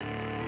Música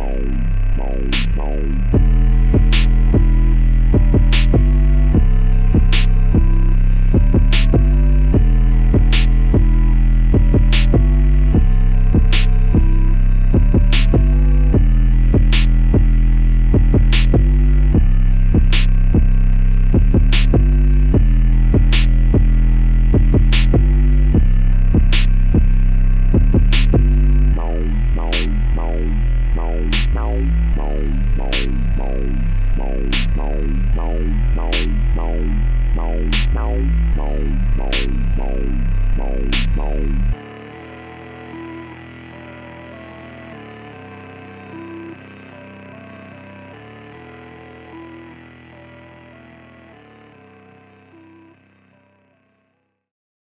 Bye. Bye.